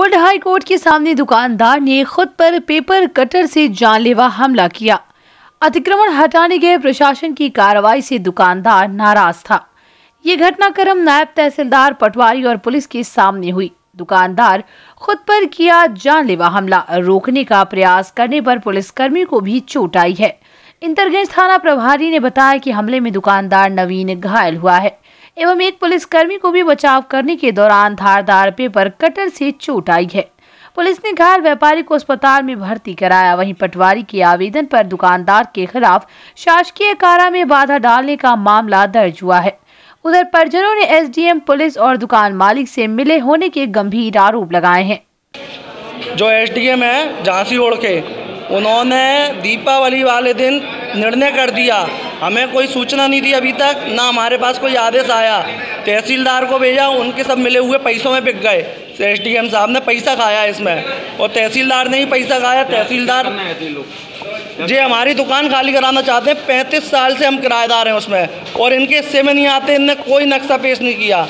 Old high court के सामने दुकानदार ने खुद पर पेपर कटर से जानलेवा हमला किया। अतिक्रमण हटाने गए प्रशासन की कार्रवाई से दुकानदार नाराज़ था। ये घटनाक्रम नायब तहसीलदार पटवारी और पुलिस के सामने हुई। दुकानदार खुद पर किया जानलेवा हमला। रोकने का प्रयास करने पर पुलिसकर्मी को भी चोट आई है। इंतरगंज थाना प्रभारी ने बताया कि हमले में दुकानदार नवीन घायल हुआ है। एवं एक पुलिसकर्मी को भी बचाव करने के दौरान धारदार पेपर कटर से चोट आई है। पुलिस ने घायल व्यापारी को अस्पताल में भर्ती कराया। वहीं पटवारी के आवेदन पर दुकानदार के खिलाफ शासकीय कारा में बाधा डालने का मामला दर्ज हुआ है। उधर परिजनों ने एसडीएम, पुलिस और दुकान मालिक से मिले होने के गंभीर आरोप लगाए हैं। जो एसडीएम है, झांसी ओढ़ के, उन्होंने दीपावली वाले दिन निर्णय कर दिया हमें कोई सूचना नहीं दी अभी तक ना हमारे पास कोई आदेश आया। तहसीलदार को भेजा उनके सब मिले हुए पैसों में बिक गए। एस डी एम साहब ने पैसा खाया इसमें और तहसीलदार ने ही पैसा खाया। तहसीलदार जी हमारी दुकान खाली कराना चाहते हैं। पैंतीस साल से हम किराएदार हैं उसमें और इनके हिस्से में नहीं आते इनने कोई नक्शा पेश नहीं किया।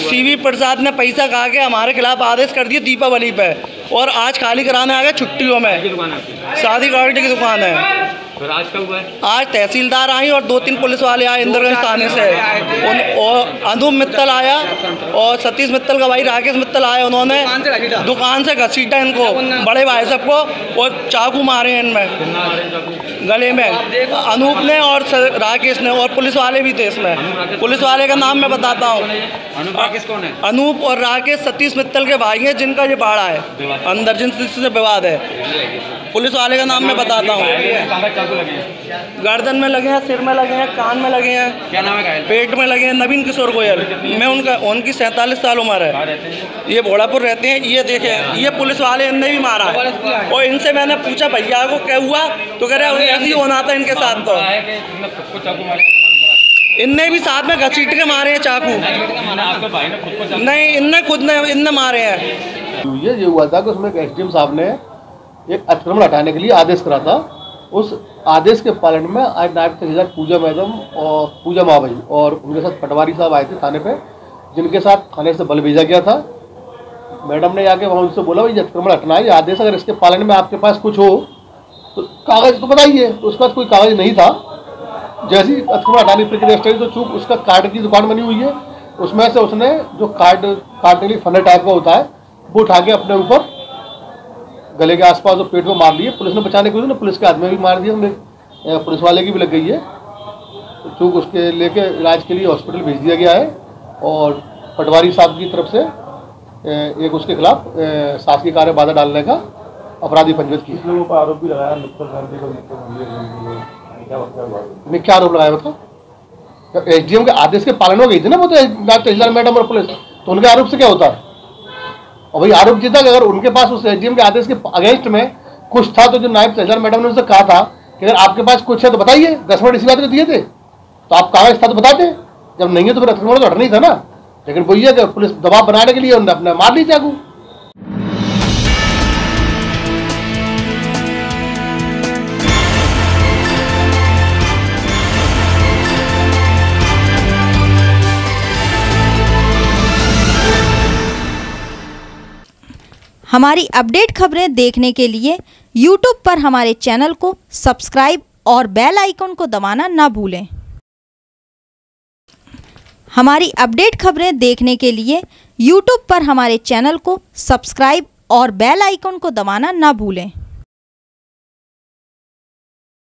सीवी प्रसाद ने पैसा खा के हमारे खिलाफ आदेश कर दिए दीपावली पे और आज खाली कराने आ गए छुट्टियों में। शादी क्वालिटी की दुकान है। फिर आज कब हुआ है? आज तहसीलदार आई और दो तीन पुलिस वाले आए इंद्रगंज थाने से। उन और अनूप मित्तल आया और सतीश मित्तल का भाई राकेश मित्तल आया उन्होंने। दुकान से घसीटा? इनको। बड़े भाई साहब को और चाकू मारे हैं इनमें। गले में। अनूप ने और राकेश ने और पुलिस वाले भी थे इसमें। पुलिस वाले का नाम मैं बताता हूँ। अनुप और राकेश सतीश मित्तल के भाई हैं जिनका ये बाड़ा है। अंदर जिनसे से विवाद है। पुलिस वाले का नाम मैं बताता हूँ। गर्दन में लगे हैं सिर में लगे हैं कान में लगे हैं। क्या नाम है पेट में लगे हैं नवीन किशोर गोयल। मैं उनका उनकी सैंतालीस साल उम्र है। ये भोड़ापुर रहते हैं ये देखे ये पुलिस वाले इनने भी मारा है। और इनसे मैंने पूछा भैया को क्या हुआ? तो कह रहे ऐसे ही होना था इनके साथ तो। इनने भी साथ में घसीट के मारे हैं चाकू। चाकू नहीं इनने खुद ने इनने मारे हैं। ये हुआ था कि उसमें एक एसडीएम साहब ने एक अतिक्रमण हटाने के लिए आदेश करा था। उस आदेश के पालन में आज नायब तहसीलदार पूजा मैडम और पूजा मावई और उनके साथ पटवारी साहब आए थे थाने पे, जिनके साथ थाने से बल भेजा गया था। मैडम ने आके वहाँ उनसे बोला, भाई अतिक्रमण हटना है आदेश अगर इसके पालन में आपके पास कुछ हो तो कागज़ तो बताइए तो उसके पास कोई कागज़ नहीं था। जैसी अतिक्रमण हटाने की प्रक्रिया स्टार्ट तो चूक उसका कार्ड की दुकान बनी हुई है। उसमें से उसने जो कार्ड कार्ड के लिए फंडा टाइप का होता है, वो उठा के अपने ऊपर गले के आसपास और पेट में मार लिए। पुलिस ने बचाने के लिए ना पुलिस के आदमी भी मार दिया हमने। पुलिस वाले की भी लग गई है। तो चूक उसके लेके इलाज के लिए हॉस्पिटल भेज दिया गया है और पटवारी साहब की तरफ़ से एक उसके खिलाफ शासकीय कार्य बाधा डालने का अपराधी पंजीबद्ध किया। लोगों पर आरोप भी लगाया में क्या आरोप लगाया बता एस डी एम के आदेश के पालन हो गई थी ना वो तो तहसीलदार मैडम और पुलिस तो उनके आरोप से क्या होता? है और भाई आरोप जीता कि अगर उनके पास उस एस डी एम के आदेश के अगेंस्ट में कुछ था तो जो नायब तहसीलदार मैडम ने उनसे कहा था कि अगर आपके पास कुछ है तो बताइए। दस मिनट इसी बात को दिए थे। तो आप कागज़ था तो बताते। जब नहीं है तो फिर अतिक्रमण तो हटना ही था ना। लेकिन वो ये पुलिस दबाव बनाने के लिए उन्होंने अपने मार ली चाकू हमारी अपडेट खबरें देखने के लिए यूट्यूब पर हमारे चैनल को सब्सक्राइब और बेल आइकन को दबाना ना भूलें। हमारी अपडेट खबरें देखने के लिए यूट्यूब पर हमारे चैनल को सब्सक्राइब और बेल आइकन को दबाना ना भूलें।